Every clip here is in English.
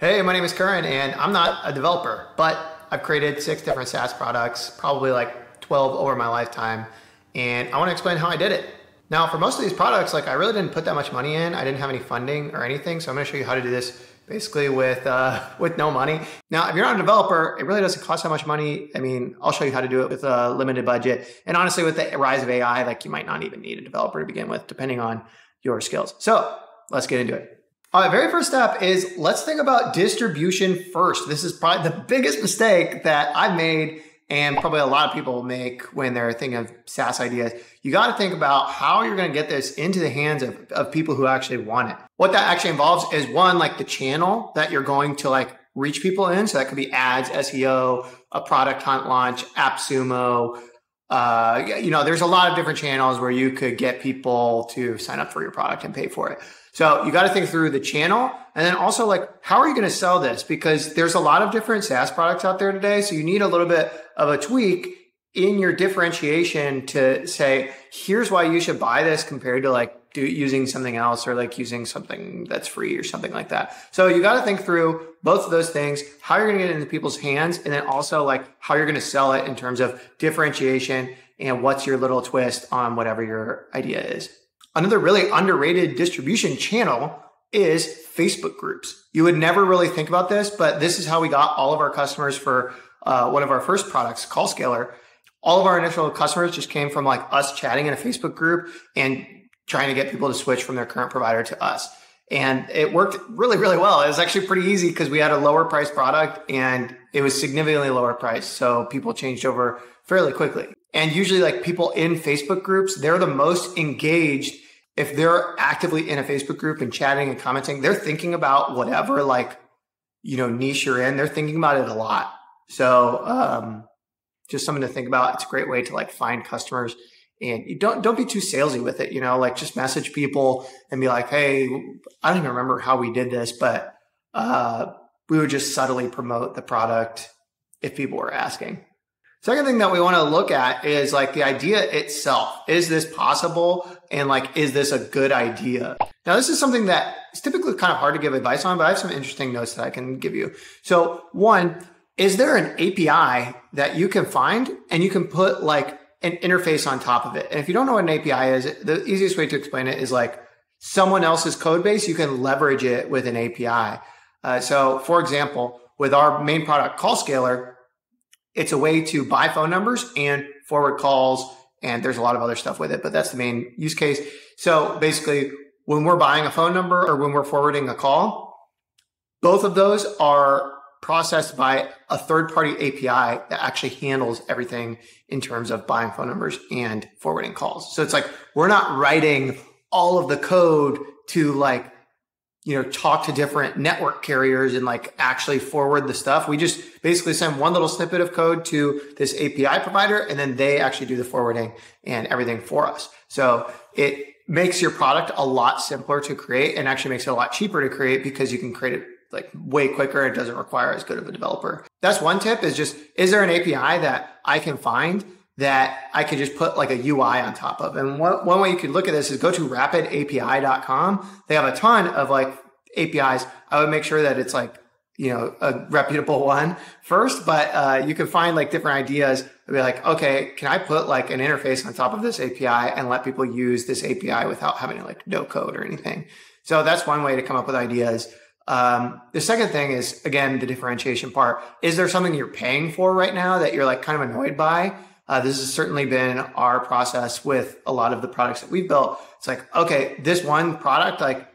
Hey, my name is Curran, and I'm not a developer, but I've created six different SaaS products, probably like 12 over my lifetime, and I want to explain how I did it. Now, for most of these products, like I really didn't put that much money in. I didn't have any funding or anything, so I'm going to show you how to do this basically with uh, with no money. Now, if you're not a developer, it really doesn't cost that much money. I mean, I'll show you how to do it with a limited budget, and honestly, with the rise of AI, like you might not even need a developer to begin with, depending on your skills. So let's get into it. All right, very first step is let's think about distribution first. This is probably the biggest mistake that I've made and probably a lot of people make when they're thinking of SaaS ideas. You got to think about how you're going to get this into the hands of, of people who actually want it. What that actually involves is one, like the channel that you're going to like reach people in. So that could be ads, SEO, a product hunt launch, AppSumo. Uh, you know, there's a lot of different channels where you could get people to sign up for your product and pay for it. So you got to think through the channel and then also like, how are you going to sell this? Because there's a lot of different SaaS products out there today. So you need a little bit of a tweak in your differentiation to say, here's why you should buy this compared to like do using something else or like using something that's free or something like that. So you got to think through both of those things, how you're going to get it into people's hands, and then also like how you're going to sell it in terms of differentiation and what's your little twist on whatever your idea is. Another really underrated distribution channel is Facebook groups. You would never really think about this, but this is how we got all of our customers for uh, one of our first products, CallScaler. All of our initial customers just came from like us chatting in a Facebook group and trying to get people to switch from their current provider to us. And it worked really, really well. It was actually pretty easy because we had a lower price product and it was significantly lower price. So people changed over fairly quickly. And usually like people in Facebook groups, they're the most engaged. If they're actively in a Facebook group and chatting and commenting, they're thinking about whatever like, you know, niche you're in. They're thinking about it a lot. So, um, just something to think about. It's a great way to like find customers and you don't, don't be too salesy with it. You know, like just message people and be like, Hey, I don't even remember how we did this, but, uh, we would just subtly promote the product if people were asking. Second thing that we want to look at is like the idea itself. Is this possible? And like, is this a good idea? Now, this is something that is typically kind of hard to give advice on, but I have some interesting notes that I can give you. So one, is there an API that you can find and you can put like an interface on top of it? And if you don't know what an API is, the easiest way to explain it is like someone else's code base, you can leverage it with an API. Uh, so for example, with our main product, CallScaler, it's a way to buy phone numbers and forward calls. And there's a lot of other stuff with it, but that's the main use case. So basically, when we're buying a phone number or when we're forwarding a call, both of those are processed by a third party API that actually handles everything in terms of buying phone numbers and forwarding calls. So it's like we're not writing all of the code to like you know, talk to different network carriers and like actually forward the stuff. We just basically send one little snippet of code to this API provider and then they actually do the forwarding and everything for us. So it makes your product a lot simpler to create and actually makes it a lot cheaper to create because you can create it like way quicker. It doesn't require as good of a developer. That's one tip is just, is there an API that I can find that I could just put like a UI on top of. And one, one way you could look at this is go to rapidapi.com. They have a ton of like APIs. I would make sure that it's like, you know, a reputable one first, but uh, you can find like different ideas. I'd be like, okay, can I put like an interface on top of this API and let people use this API without having like no code or anything? So that's one way to come up with ideas. Um, the second thing is again the differentiation part. Is there something you're paying for right now that you're like kind of annoyed by? Uh, this has certainly been our process with a lot of the products that we've built. It's like, okay, this one product, like,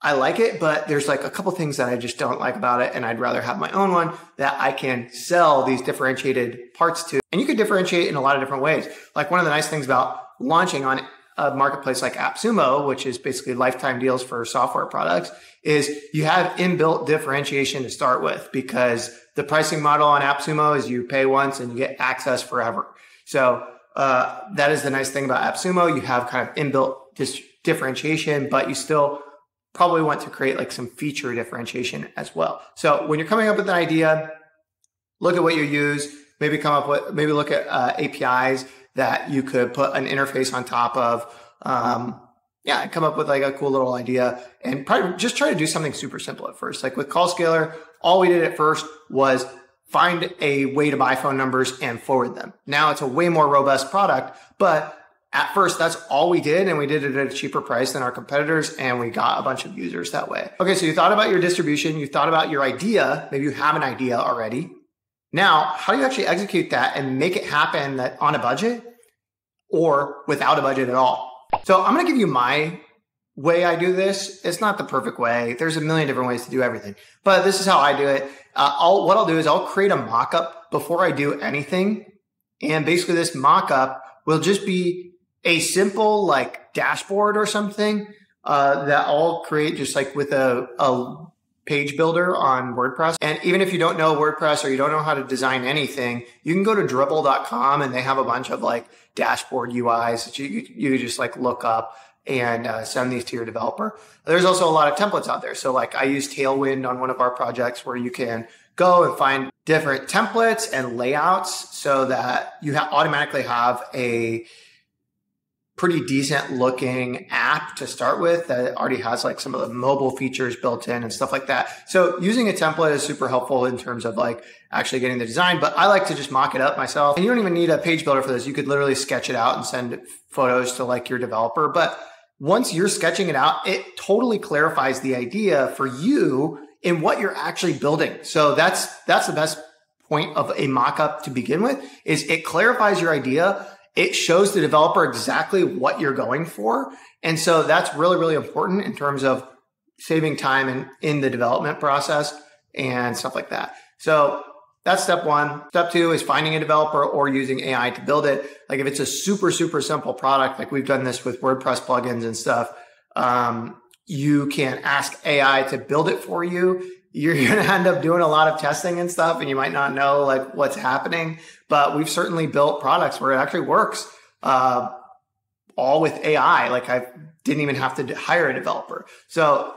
I like it, but there's like a couple things that I just don't like about it. And I'd rather have my own one that I can sell these differentiated parts to. And you can differentiate in a lot of different ways. Like one of the nice things about launching on a marketplace like AppSumo, which is basically lifetime deals for software products, is you have inbuilt differentiation to start with because the pricing model on AppSumo is you pay once and you get access forever. So uh, that is the nice thing about AppSumo. You have kind of inbuilt dis- differentiation, but you still probably want to create like some feature differentiation as well. So when you're coming up with an idea, look at what you use. Maybe come up with maybe look at uh, APIs that you could put an interface on top of. Um, yeah, come up with like a cool little idea and probably just try to do something super simple at first. Like with CallScaler, all we did at first was find a way to buy phone numbers and forward them. Now it's a way more robust product, but at first that's all we did and we did it at a cheaper price than our competitors and we got a bunch of users that way. Okay, so you thought about your distribution, you thought about your idea, maybe you have an idea already. Now, how do you actually execute that and make it happen that on a budget or without a budget at all? So I'm going to give you my way I do this. It's not the perfect way. There's a million different ways to do everything, but this is how I do it. Uh, I'll, what I'll do is I'll create a mock-up before I do anything. And basically this mock-up will just be a simple like dashboard or something uh, that I'll create just like with a, a page builder on WordPress. And even if you don't know WordPress or you don't know how to design anything, you can go to dribbble.com and they have a bunch of like dashboard UIs that you, you just like look up and uh, send these to your developer. There's also a lot of templates out there. So like I use Tailwind on one of our projects where you can go and find different templates and layouts so that you ha- automatically have a pretty decent looking app to start with that already has like some of the mobile features built in and stuff like that. So using a template is super helpful in terms of like actually getting the design, but I like to just mock it up myself. And you don't even need a page builder for this. You could literally sketch it out and send photos to like your developer. But once you're sketching it out, it totally clarifies the idea for you in what you're actually building. So that's, that's the best point of a mock-up to begin with is it clarifies your idea it shows the developer exactly what you're going for. And so that's really, really important in terms of saving time in, in the development process and stuff like that. So that's step one. Step two is finding a developer or using AI to build it. Like if it's a super, super simple product, like we've done this with WordPress plugins and stuff, um, you can ask AI to build it for you you're going to end up doing a lot of testing and stuff and you might not know like what's happening. But we've certainly built products where it actually works uh, all with ai like i didn't even have to hire a developer. So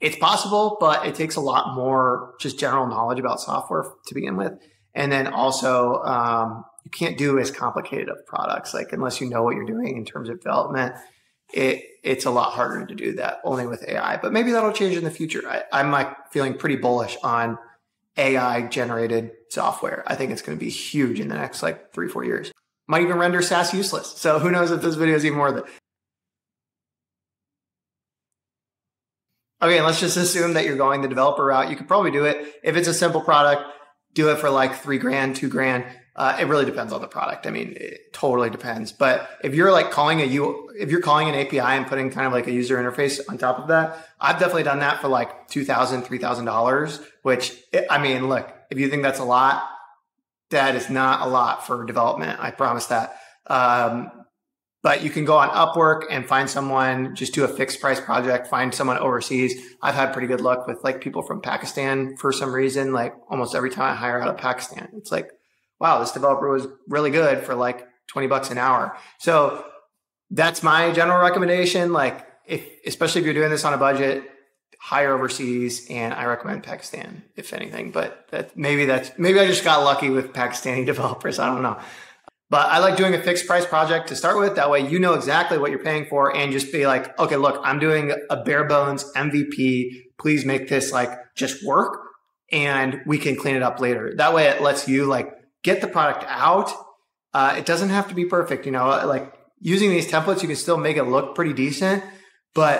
it's possible but it takes a lot more just general knowledge about software to begin with. And then also um, you can't do as complicated of products. Like unless you know what you're doing in terms of development it it's a lot harder to do that only with AI. But maybe that'll change in the future. I, I'm like feeling pretty bullish on AI generated software. I think it's going to be huge in the next like three, four years. Might even render SaaS useless. So who knows if this video is even worth it. Okay, let's just assume that you're going the developer route. You could probably do it. If it's a simple product, do it for like three grand, two grand. Uh, it really depends on the product. I mean, it totally depends. But if you're like calling a you if you're calling an API and putting kind of like a user interface on top of that, I've definitely done that for like two thousand, three thousand dollars. Which I mean, look, if you think that's a lot, that is not a lot for development. I promise that. Um, but you can go on Upwork and find someone, just do a fixed price project, find someone overseas. I've had pretty good luck with like people from Pakistan for some reason. Like almost every time I hire out of Pakistan, it's like wow, this developer was really good for like 20 bucks an hour. So that's my general recommendation. Like if, especially if you're doing this on a budget, hire overseas and I recommend Pakistan, if anything, but that maybe that's, maybe I just got lucky with Pakistani developers. I don't know. But I like doing a fixed price project to start with. That way you know exactly what you're paying for and just be like, okay, look, I'm doing a bare bones MVP. Please make this like just work and we can clean it up later. That way it lets you like get the product out. Uh, it doesn't have to be perfect. You know, like using these templates, you can still make it look pretty decent, but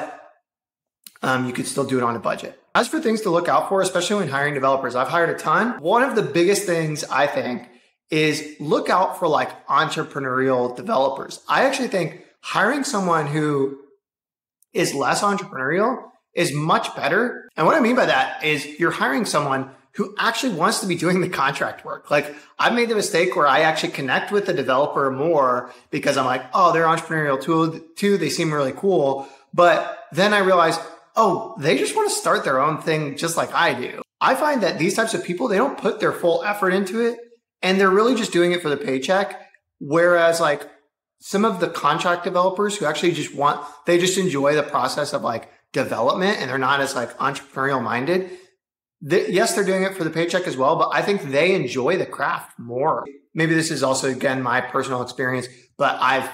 um, you could still do it on a budget. As for things to look out for, especially when hiring developers, I've hired a ton. One of the biggest things I think is look out for like entrepreneurial developers. I actually think hiring someone who is less entrepreneurial is much better. And what I mean by that is you're hiring someone who actually wants to be doing the contract work. Like I've made the mistake where I actually connect with the developer more because I'm like, oh, they're entrepreneurial too, too. They seem really cool. But then I realize, oh, they just want to start their own thing just like I do. I find that these types of people, they don't put their full effort into it and they're really just doing it for the paycheck. Whereas like some of the contract developers who actually just want, they just enjoy the process of like development and they're not as like entrepreneurial minded yes, they're doing it for the paycheck as well, but I think they enjoy the craft more. Maybe this is also, again, my personal experience, but I've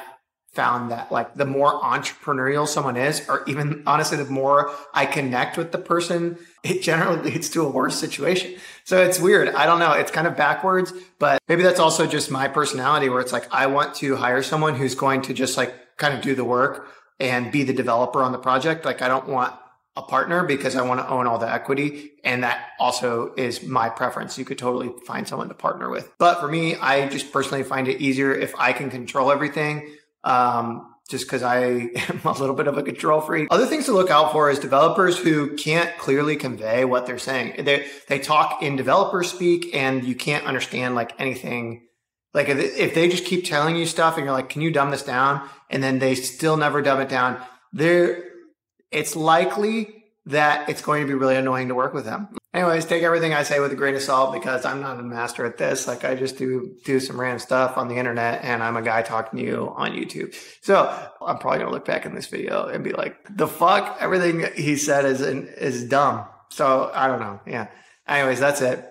found that like the more entrepreneurial someone is, or even honestly, the more I connect with the person, it generally leads to a worse situation. So it's weird. I don't know. It's kind of backwards, but maybe that's also just my personality where it's like, I want to hire someone who's going to just like kind of do the work and be the developer on the project. Like I don't want a partner because I want to own all the equity. And that also is my preference. You could totally find someone to partner with. But for me, I just personally find it easier if I can control everything. Um, just because I am a little bit of a control freak. Other things to look out for is developers who can't clearly convey what they're saying. They, they talk in developer speak and you can't understand like anything. Like if, if they just keep telling you stuff and you're like, can you dumb this down? And then they still never dumb it down. They're, it's likely that it's going to be really annoying to work with them. Anyways, take everything I say with a grain of salt because I'm not a master at this. Like I just do do some random stuff on the internet and I'm a guy talking to you on YouTube. So I'm probably gonna look back in this video and be like, the fuck? Everything he said is is dumb. So I don't know. Yeah. Anyways, that's it.